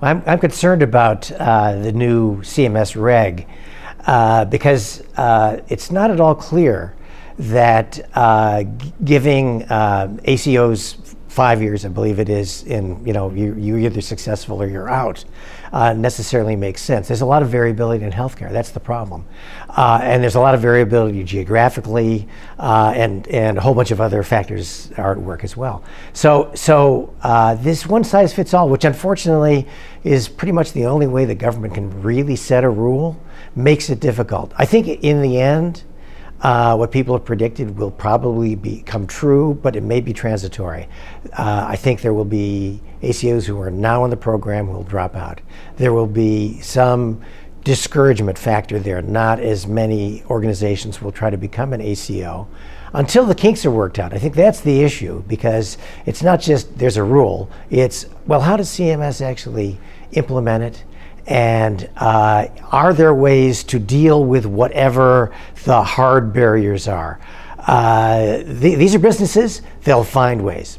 I'm, I'm concerned about uh, the new CMS reg uh, because uh, it's not at all clear that uh, giving uh, ACOs five years, I believe it is, in you know you, you're either successful or you're out, uh, necessarily makes sense. There's a lot of variability in healthcare. That's the problem, uh, and there's a lot of variability geographically, uh, and and a whole bunch of other factors are at work as well. So so uh, this one size fits all, which unfortunately is pretty much the only way the government can really set a rule, makes it difficult. I think in the end. Uh, what people have predicted will probably become true, but it may be transitory. Uh, I think there will be ACOs who are now in the program who will drop out. There will be some discouragement factor there. Not as many organizations will try to become an ACO until the kinks are worked out. I think that's the issue because it's not just there's a rule, it's, well, how does CMS actually implement it? And uh, are there ways to deal with whatever the hard barriers are? Uh, th- these are businesses, they'll find ways.